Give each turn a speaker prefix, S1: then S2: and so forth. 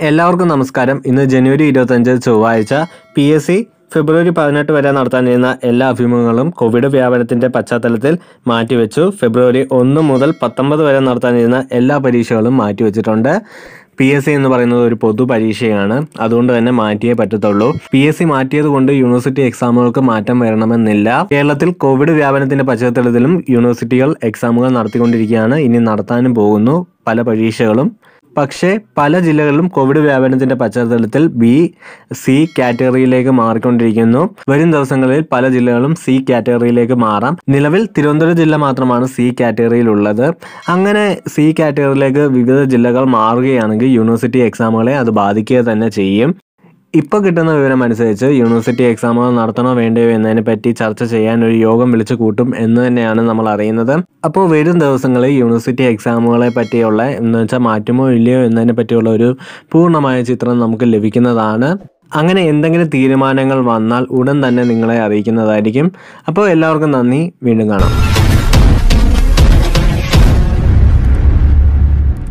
S1: എല്ലാവർക്കും നമസ്കാരം. ഇന്ന് ജനുവരി ഇരുപത്തഞ്ച് ചൊവ്വാഴ്ച പി എസ് സി ഫെബ്രുവരി പതിനെട്ട് വരെ നടത്താനിരുന്ന എല്ലാ അഭിമുഖങ്ങളും കോവിഡ് വ്യാപനത്തിന്റെ പശ്ചാത്തലത്തിൽ മാറ്റിവെച്ചു. ഫെബ്രുവരി ഒന്ന് മുതൽ പത്തൊമ്പത് വരെ നടത്താനിരുന്ന എല്ലാ പരീക്ഷകളും മാറ്റിവെച്ചിട്ടുണ്ട്. പി എസ് സി എന്ന് പറയുന്നത് ഒരു പൊതു പരീക്ഷയാണ്. അതുകൊണ്ട് തന്നെ മാറ്റിയേ പറ്റത്തുള്ളൂ. പി എസ് സി മാറ്റിയത് കൊണ്ട് യൂണിവേഴ്സിറ്റി എക്സാമുകൾക്ക് മാറ്റം വരണമെന്നില്ല. കേരളത്തിൽ കോവിഡ് വ്യാപനത്തിന്റെ പശ്ചാത്തലത്തിലും യൂണിവേഴ്സിറ്റികൾ എക്സാമുകൾ നടത്തിക്കൊണ്ടിരിക്കുകയാണ്. ഇനി നടത്താനും പോകുന്നു. പല പരീക്ഷകളും പക്ഷേ പല ജില്ലകളിലും കോവിഡ് വ്യാപനത്തിന്റെ പശ്ചാത്തലത്തിൽ ബി സി കാറ്റഗറിയിലേക്ക് മാറിക്കൊണ്ടിരിക്കുന്നു. വരും ദിവസങ്ങളിൽ പല ജില്ലകളും സി കാറ്റഗറിയിലേക്ക് മാറാം. നിലവിൽ തിരുവനന്തപുരം ജില്ല മാത്രമാണ് സി കാറ്റഗറിയിലുള്ളത്. അങ്ങനെ സി കാറ്റഗറിയിലേക്ക് വിവിധ ജില്ലകൾ മാറുകയാണെങ്കിൽ യൂണിവേഴ്സിറ്റി എക്സാമുകളെ അത് ബാധിക്കുക തന്നെ ചെയ്യും. ഇപ്പോൾ കിട്ടുന്ന വിവരം അനുസരിച്ച് യൂണിവേഴ്സിറ്റി എക്സാമുകൾ നടത്തണോ വേണ്ടയോ എന്നതിനെ പറ്റി ചർച്ച ചെയ്യാൻ ഒരു യോഗം വിളിച്ചു കൂട്ടും എന്ന് തന്നെയാണ് നമ്മൾ അറിയുന്നത്. അപ്പോൾ വരും ദിവസങ്ങളിൽ യൂണിവേഴ്സിറ്റി എക്സാമുകളെ പറ്റിയുള്ള എന്ന് വെച്ചാൽ മാറ്റുമോ ഇല്ലയോ എന്നതിനെ പറ്റിയുള്ള ഒരു പൂർണമായ ചിത്രം നമുക്ക് ലഭിക്കുന്നതാണ്. അങ്ങനെ എന്തെങ്കിലും തീരുമാനങ്ങൾ വന്നാൽ ഉടൻ തന്നെ നിങ്ങളെ അറിയിക്കുന്നതായിരിക്കും. അപ്പോൾ എല്ലാവർക്കും നന്ദി. വീണ്ടും കാണാം.